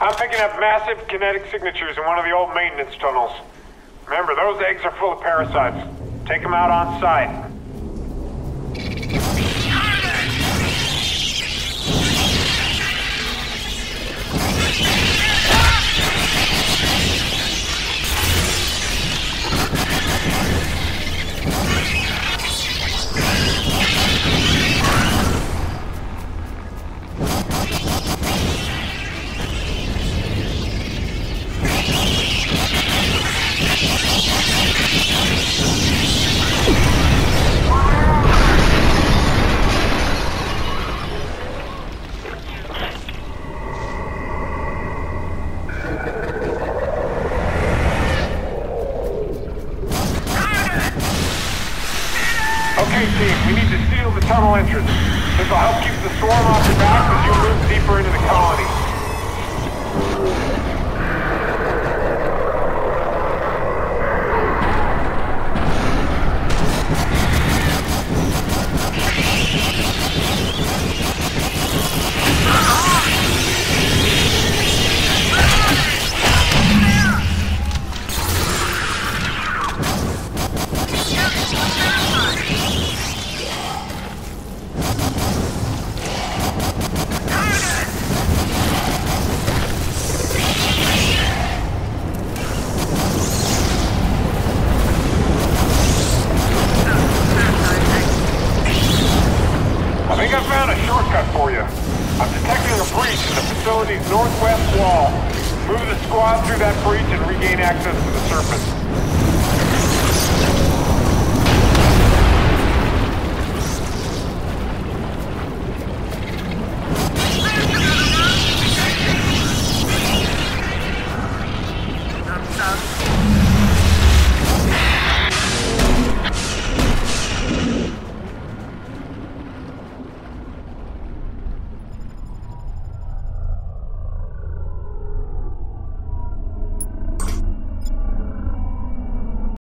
I'm picking up massive kinetic signatures in one of the old maintenance tunnels. Remember, those eggs are full of parasites. Take them out on sight. Okay, team, we need to seal the tunnel entrance. This will help keep the swarm off your back as you move deeper into the colony. Shortcut for you. I'm detecting a breach in the facility's northwest wall. Move the squad through that breach and regain access to the surface.